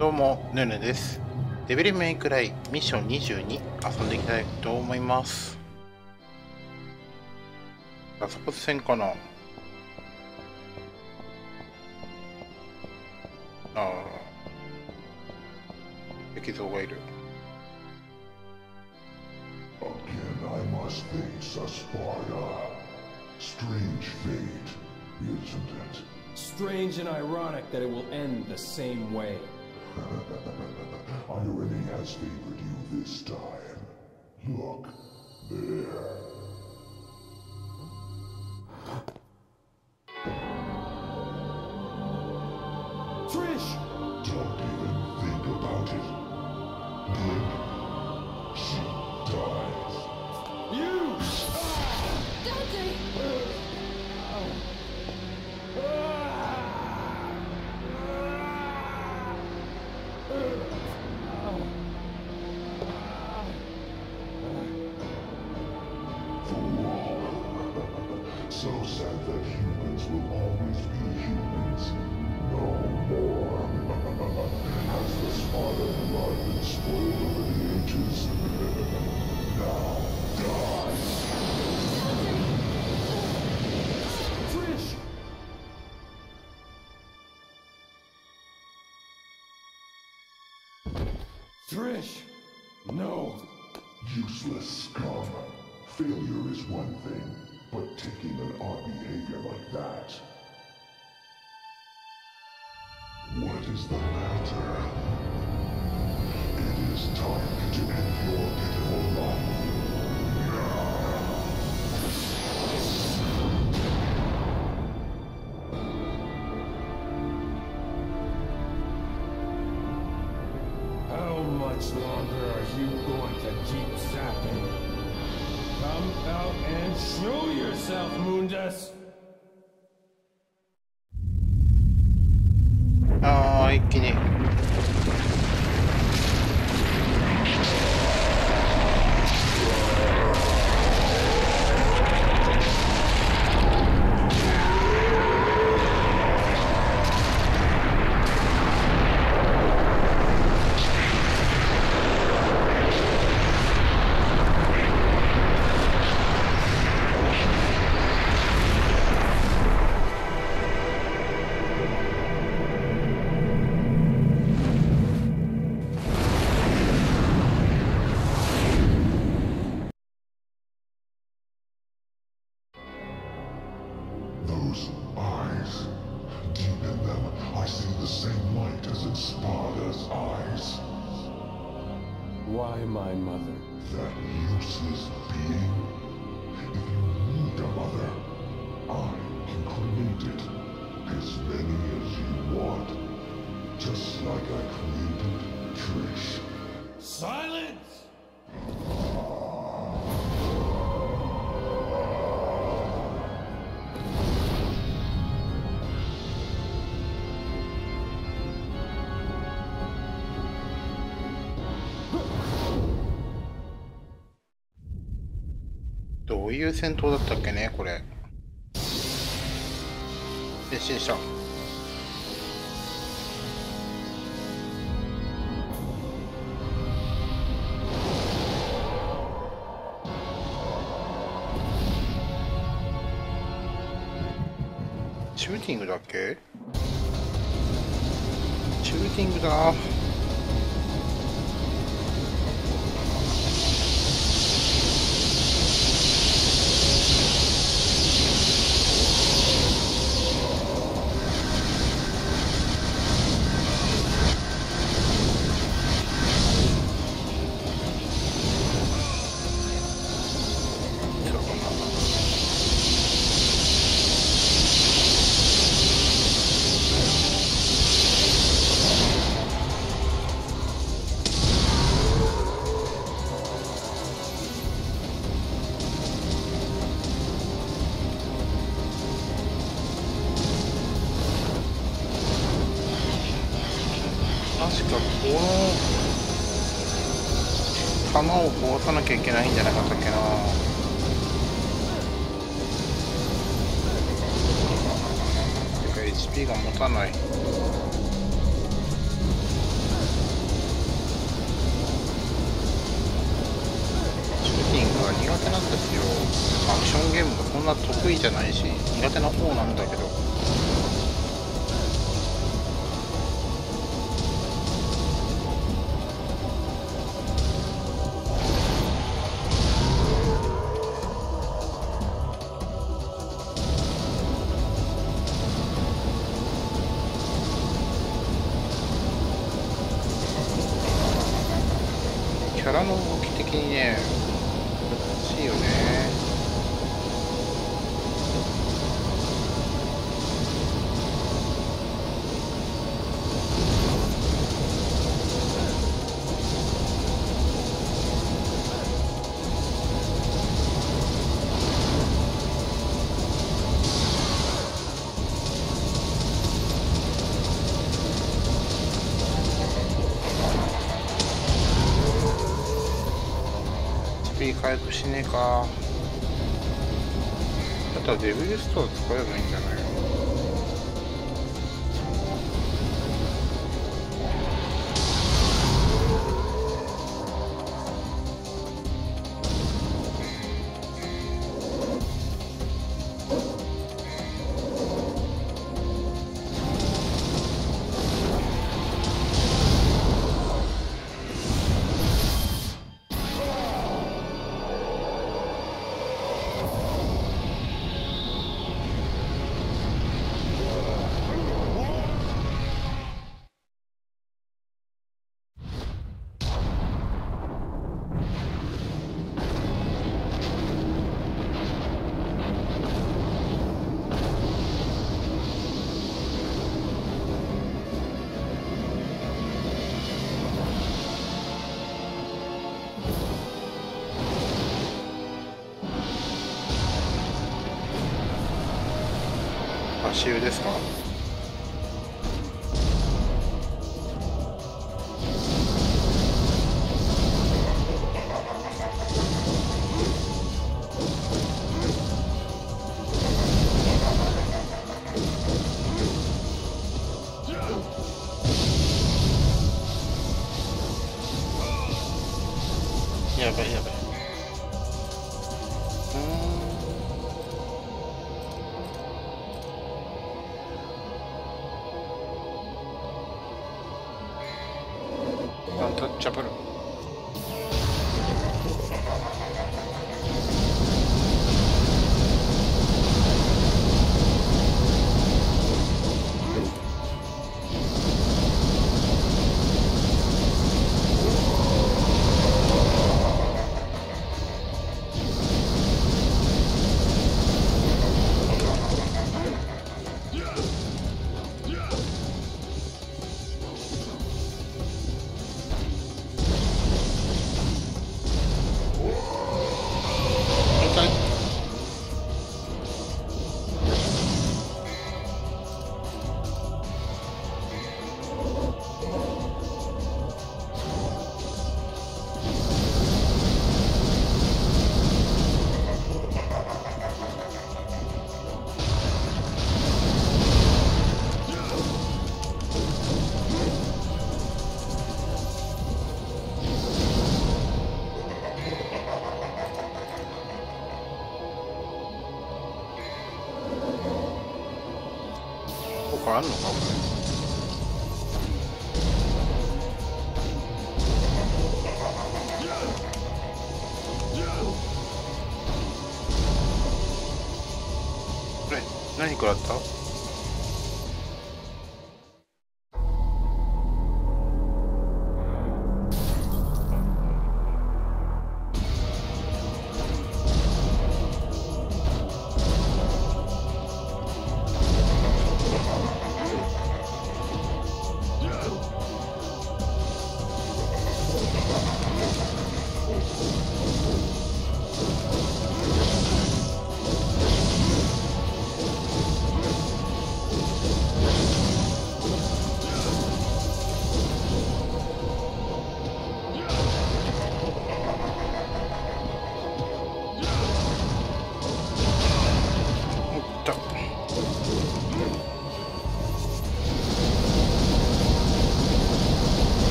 どうも、ヌヌです。デビルメイクライミッション22遊んでいきたいと思います。ガサポス戦かのああ。エキ液像がいる。Strange and ironic that it will end the same way. Irony has favored you this time. Look, there. Trish! Don't even think about it. Blink. She dies. You! So Trish! No! Useless scum. Failure is one thing, but taking an odd behavior like that. What is the matter? It is time to end your pitiful life. で。あ、一気に。Those eyes. Deep in them, I see the same light as in Sparta's eyes. Why, my mother? That useless being. If you need a mother, I can create it. As many as you want. Just like I created Trish. Silence!. どういう戦闘だったっけね、これ。変身した。シューティングだっけ？シューティングだ。きゃいけないんじゃなかったっけな。ぁ HP が持たない。シューティングが苦手なんですよ。アクションゲームがそんな得意じゃないし苦手な方なんだけど。回復しねえか。あとはデブリストを使えばいいんだな週ですか？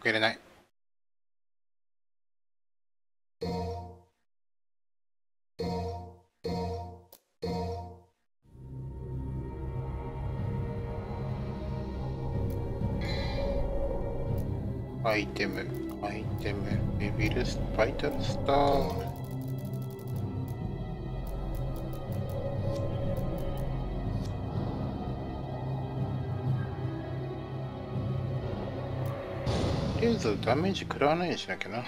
受けれない。アイテムアイテムビビルスバイタルスターずダメージ食らわないようにしなきゃな。こ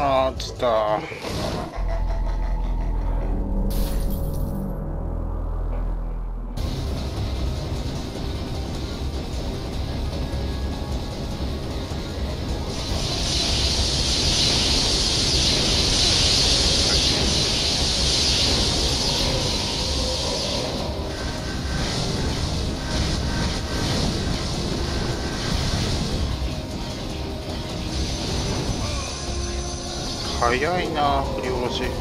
あー来た。早いな振り下ろし。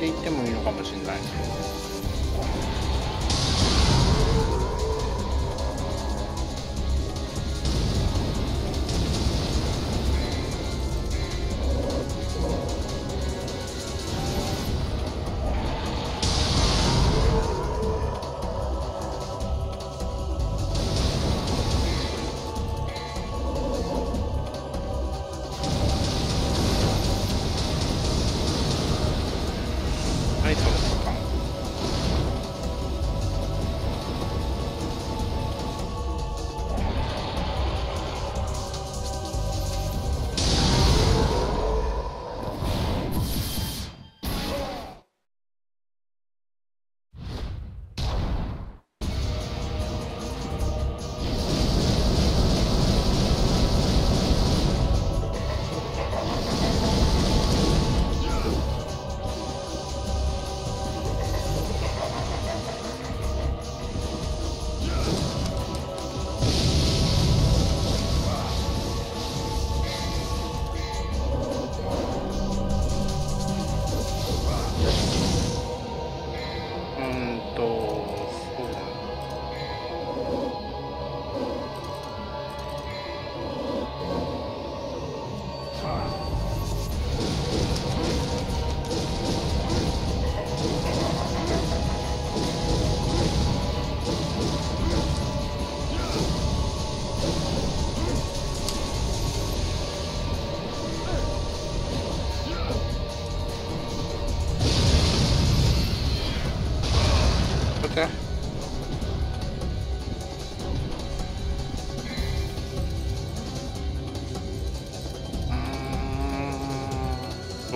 で行っても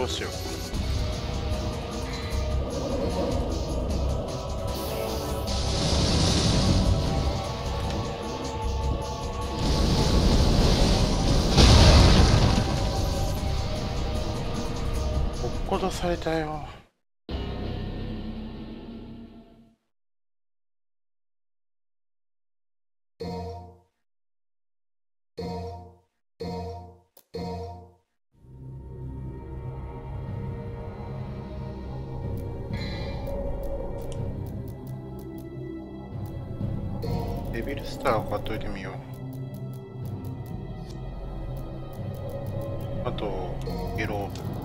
どうしよう。落っことされたよ。デビルスターを買っといてみよう。あとゲロー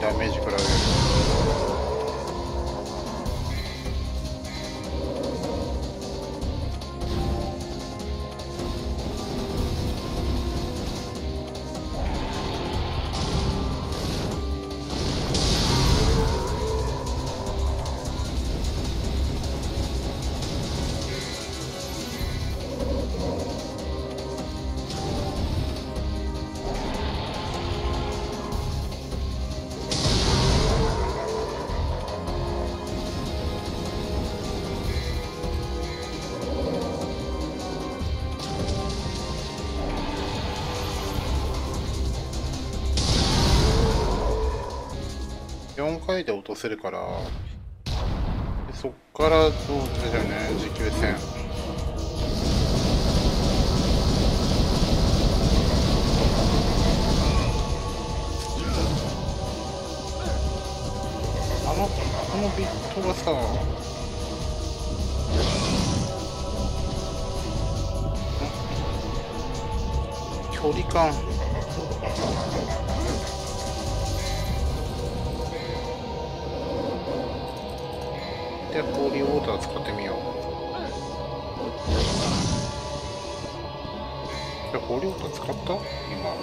下手4回で落とせるから。でそっからどうだよね持久戦。あのこのビットがさ距離感。でホーリーウォーター使ってみよう。でホーリーウォーター使った？今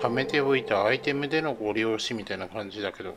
貯めておいたアイテムでのご利用しみたいな感じだけど。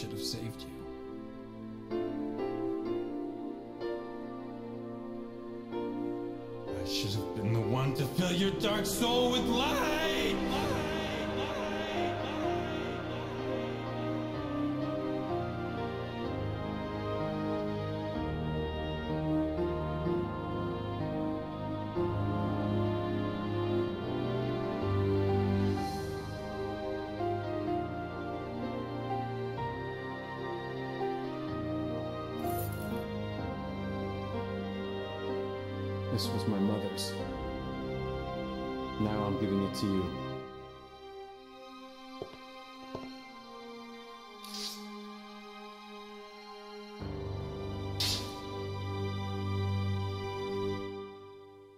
should have saved you. I should have been the one to fill your dark soul with light. It to you.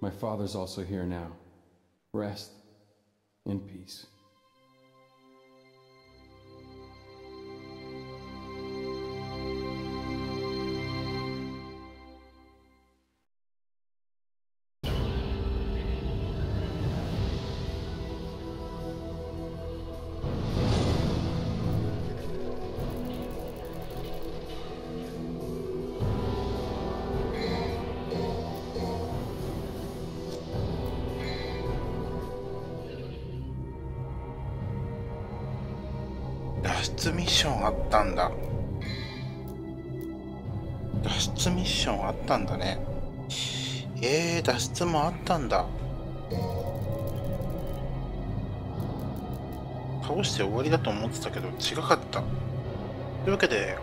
My father's also here now. Rest in peace. 出ミッションあったんだ。脱出ミッションあったんだね。えー、脱出もあったんだ。倒して終わりだと思ってたけど違かった。というわけで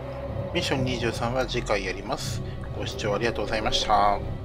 ミッション23は次回やります。ご視聴ありがとうございました。